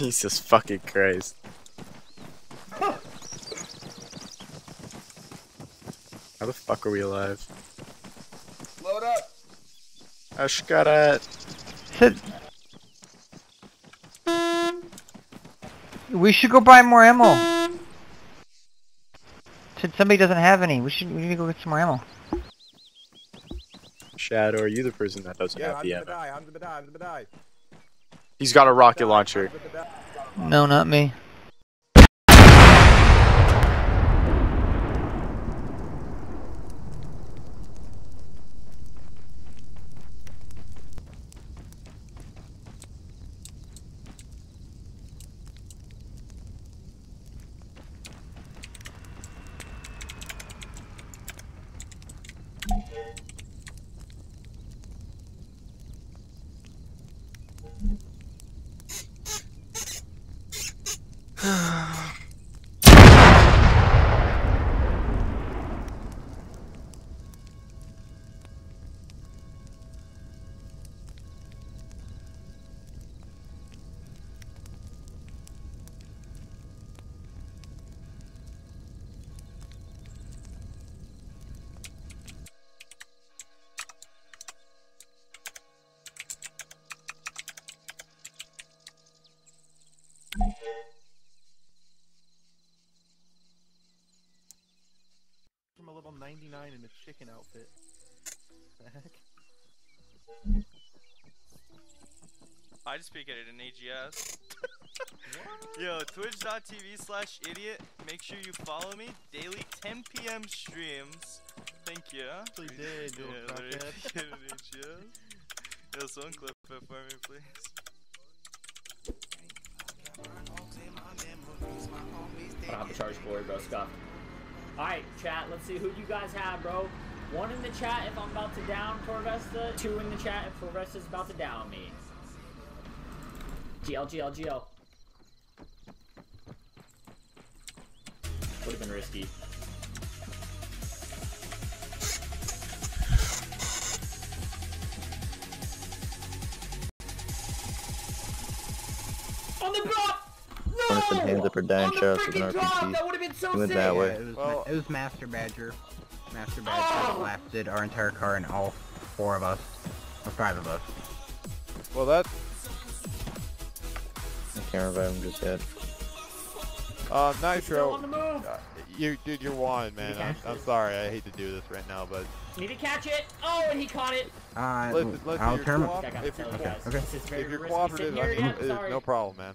Jesus fucking Christ. How the fuck are we alive? Load up. Ashkarat. Said- We should go buy more ammo. Said somebody doesn't have any. We should we need to go get some more ammo. Shadow, are you the person that doesn't Yeah, have I'm the the ammo? die. I'm the die. I'm the die. He's got a rocket launcher. No, not me. 99 in a chicken outfit. The heck? I just speak at it in AGS. Yo, twitch.tv slash idiot. Make sure you follow me. Daily 10 p.m. streams. Thank you. Actually did, you Yeah, little literally fuckhead. get it in AGS. Yo, someone clip it for me, please. I don't have a charge for it, bro. Scuff. Alright, chat, let's see who you guys have, bro. One in the chat if I'm about to down Torvesta. Two in the chat if Torvesta's about to down me. GL, GL, GL. Would have been risky. No! Wanted hands up or down On the shots with an freaking drop! RPG. That would have been so He went sick! that way. it was, Well- it was Master Badger. Master Badger blasted our entire car and all four of us, or five of us. Well, that. I can't revive him just yet. Uh, Nitro. on the move! Uh, you, dude, you're wanted, man. I'm, I'm sorry. I hate to do this right now, but Need to catch it! Oh, and he caught it! Uh, listen, listen. I'll you're turn. co- I gotta if you're, tell you guys, okay. this is very if you're cooperative, I mean, yet, sorry. no problem, man.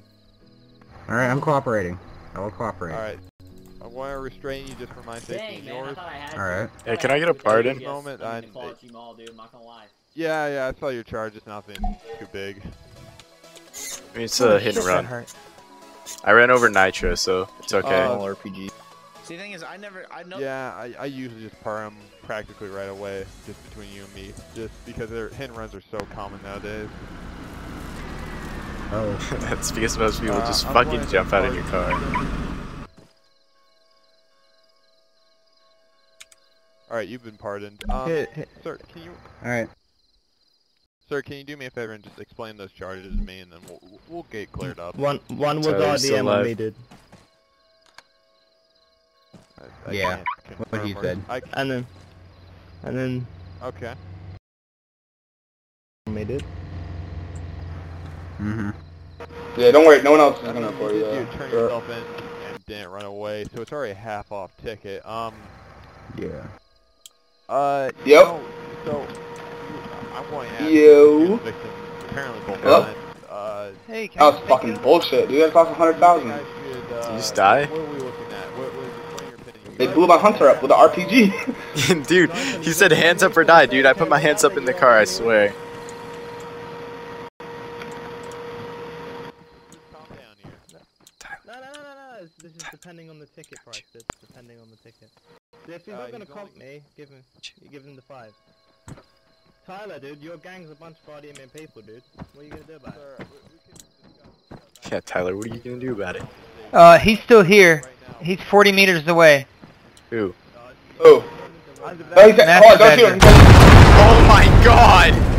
All right, I'm cooperating. I will cooperate. All right. I want to restrain you just for my safety Dang, man, yours. thought I had All right. Hey, can I get a pardon? Moment, I I- mean, the quality mall, dude, I'm not gonna lie. Yeah, yeah. I saw your charge. It's nothing too big. I mean, it's a hit and run. I ran over Nitro, so it's okay. Uh, RPG. See, the thing is, I never, I know. Yeah, I, I usually just par them practically right away, just between you and me, just because their hit and runs are so common nowadays. Oh, That's because most people Uh, just I'm fucking jump out of your car. All right, you've been pardoned. Um, hit, hit. sir, can you, All right. sir, can you do me a favor and just explain those charges to me, and then we'll we'll get cleared up. One one was Tyler's still RDM on alive. me, dude. I, I Yeah, can't what he said. I, And then and then okay. on me, dude. Mm-hmm. Yeah, don't worry, no one else is gonna you for you. you turn sure. yourself in and didn't run away, so it's already a half off ticket. Um, Yeah. uh, Yep. you know, so you, I'm going to ask Yo. you, victim, apparently both Yep. times. Uh, Hey, can That was fucking you? bullshit, dude. That cost a hundred I thousand. think uh, you just die? What are we looking at? What, what? They blew my hunter up with an RPG. dude, he said hands up or die, dude. I put my hands up in the car, I swear. Calm down here. No, no, no, no, no. It's, this is depending on the ticket price. It's depending on the ticket. If he's Uh, not gonna he's comp only- me, give him, you give him the five. Tyler, dude, your gang's a bunch of RDMA people, dude. What are you gonna do about it? Sir, we, we can discuss Yeah, Tyler, what are you gonna do about it? Uh, he's still here. He's 40 meters away. Who? oh. Oh, he said, Master hold on, don't shoot him. Oh my god!